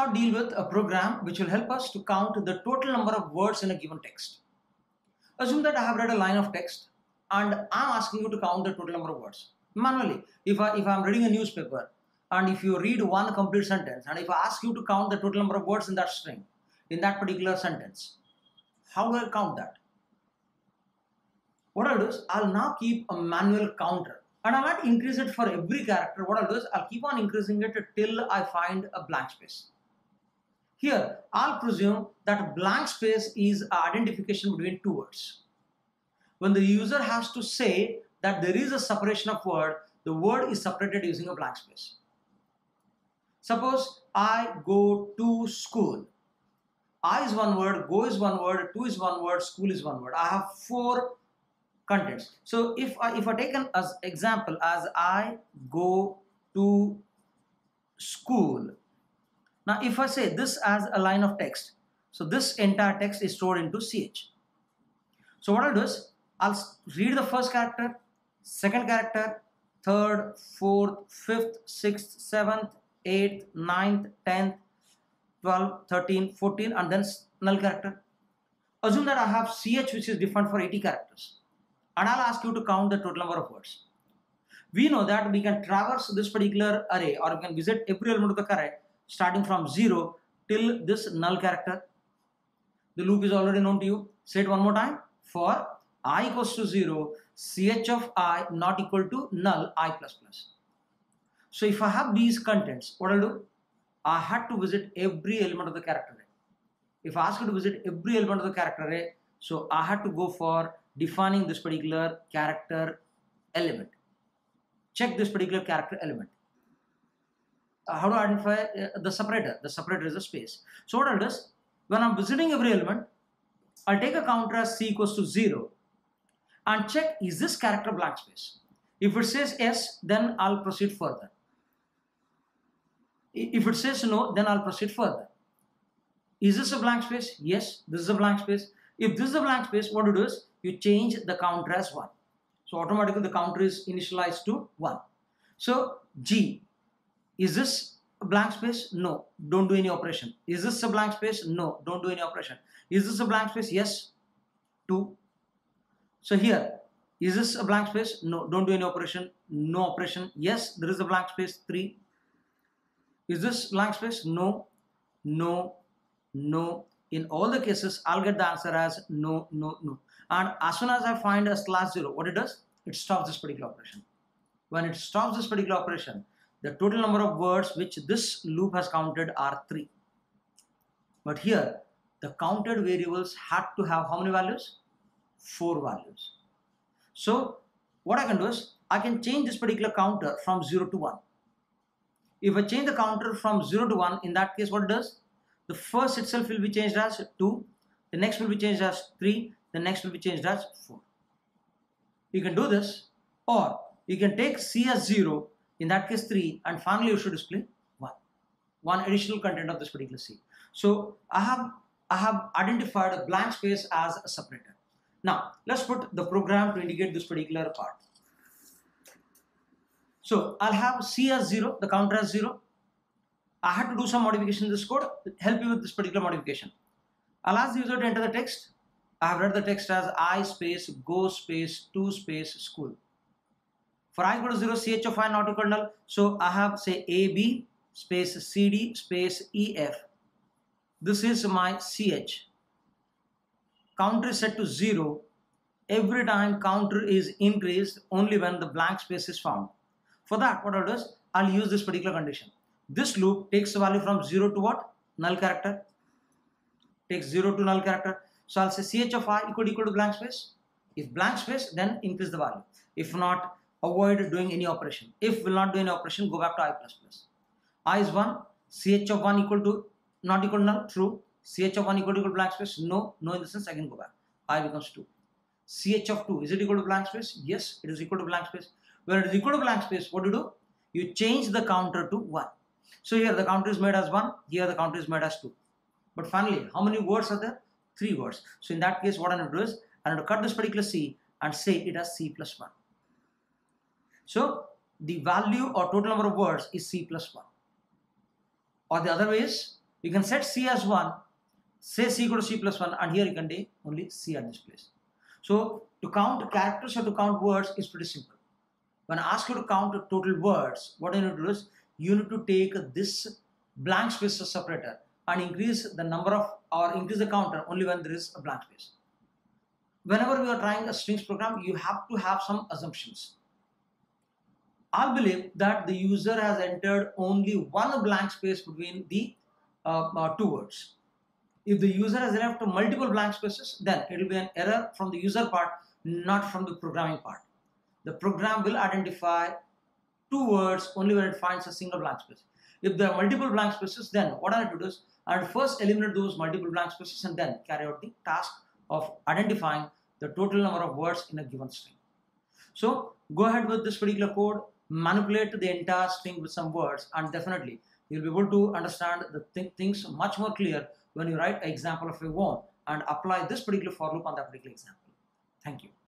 now deal with a program which will help us to count the total number of words in a given text. Assume that I have read a line of text and I'm asking you to count the total number of words manually. If, I, if I'm reading a newspaper and if you read one complete sentence and if I ask you to count the total number of words in that string, in that particular sentence, how do I count that? What I'll do is I'll now keep a manual counter and I'll not increase it for every character. What I'll do is I'll keep on increasing it till I find a blank space. Here, I'll presume that blank space is identification between two words. When the user has to say that there is a separation of word, the word is separated using a blank space. Suppose I go to school. I is one word, go is one word, to is one word, school is one word. I have four contents. So if I if I take an as example as I go to school. Now if I say this as a line of text, so this entire text is stored into CH. So what I'll do is I'll read the first character, second character, third, fourth, fifth, sixth, seventh, eighth, ninth, tenth, 12, 13, 14 and then null character. Assume that I have CH which is defined for 80 characters and I'll ask you to count the total number of words. We know that we can traverse this particular array or we can visit every element of the array starting from 0 till this null character. The loop is already known to you. Say it one more time. For i equals to 0, ch of i not equal to null i plus plus. So if I have these contents, what I'll do? I had to visit every element of the character array. If I ask you to visit every element of the character array, so I had to go for defining this particular character element. Check this particular character element. Uh, how to identify uh, the separator? The separator is a space. So what I'll do is, when I'm visiting every element, I'll take a counter as c equals to 0 and check is this character blank space. If it says yes, then I'll proceed further. If it says no, then I'll proceed further. Is this a blank space? Yes, this is a blank space. If this is a blank space, what you do is you change the counter as 1. So automatically the counter is initialized to 1. So G, is this a blank space? No, don't do any operation. Is this a blank space? No, don't do any operation. Is this a blank space? Yes, 2. So here, is this a blank space? No, don't do any operation. No operation. Yes, there is a blank space, 3. Is this blank space? No, no, no. In all the cases, I'll get the answer as no, no, no. And as soon as I find a slash 0, what it does? It stops this particular operation. When it stops this particular operation, the total number of words which this loop has counted are 3. But here, the counted variables had to have how many values? 4 values. So, what I can do is, I can change this particular counter from 0 to 1. If I change the counter from 0 to 1, in that case what it does? The first itself will be changed as 2, the next will be changed as 3, the next will be changed as 4. You can do this or you can take C as 0, in that case 3 and finally you should display 1. One additional content of this particular C. So I have, I have identified a blank space as a separator. Now let's put the program to indicate this particular part. So I'll have C as 0, the counter as 0. I had to do some modification in this code help you with this particular modification. I'll ask the user to enter the text. I have read the text as I space go space to space school. For i equal to 0, ch of i not equal to null. So I have say AB space CD space EF. This is my ch. Counter is set to 0 every time counter is increased only when the blank space is found. For that, what I'll do is I'll use this particular condition. This loop takes the value from 0 to what? Null character. Takes 0 to null character. So I'll say ch of i equal to equal to blank space. If blank space, then increase the value. If not, avoid doing any operation. If will not do any operation, go back to i plus plus. i is 1, ch of 1 equal to not equal to null, true. ch of 1 equal to equal blank space, no, no in the sense, I can go back. i becomes 2. ch of 2, is it equal to blank space? Yes, it is equal to blank space. When it is equal to blank space, what do you do? You change the counter to 1. So here the counter is made as 1, here the counter is made as 2. But finally, how many words are there? 3 words. So in that case, what I'm going to do is, I'm going to cut this particular C and say it as C plus 1. So the value or total number of words is C plus 1. Or the other way is, You can set C as 1, say C equal to C plus 1 and here you can do only C at this place. So to count characters or to count words is pretty simple. When I ask you to count total words, what you need to do is you need to take this blank space separator and increase the number of or increase the counter only when there is a blank space. Whenever we are trying a strings program, you have to have some assumptions. I'll believe that the user has entered only one blank space between the uh, uh, two words. If the user has left multiple blank spaces, then it will be an error from the user part, not from the programming part. The program will identify two words only when it finds a single blank space. If there are multiple blank spaces, then what I have to do is I will first eliminate those multiple blank spaces and then carry out the task of identifying the total number of words in a given string. So go ahead with this particular code, manipulate the entire string with some words and definitely you'll be able to understand the th things much more clear when you write an example of your own and apply this particular for loop on that particular example. Thank you.